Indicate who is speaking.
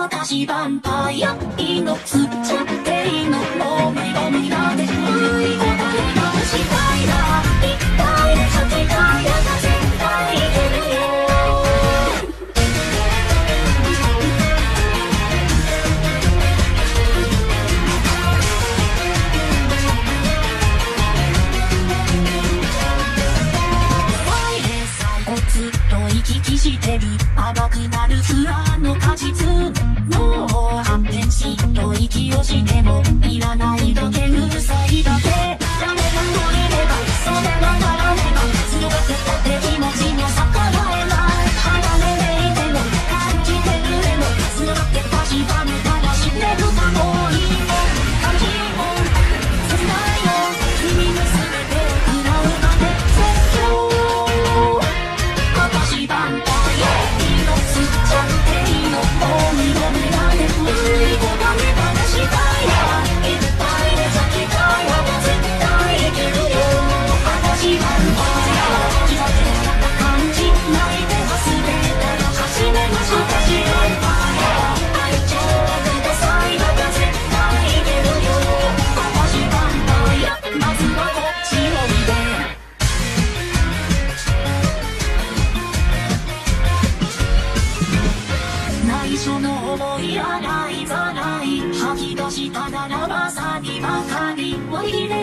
Speaker 1: 私ヴンパイア命つっちゃっていいのもう無理も無なんて無理答えが欲しいないっぱいで勝てたいだがいけるよイをずっと行きしてる。甘くなるツアーの果実。いらないだけうるさいだけ最初の思い洗いざらい。吐き出したならまさにばかり。割り切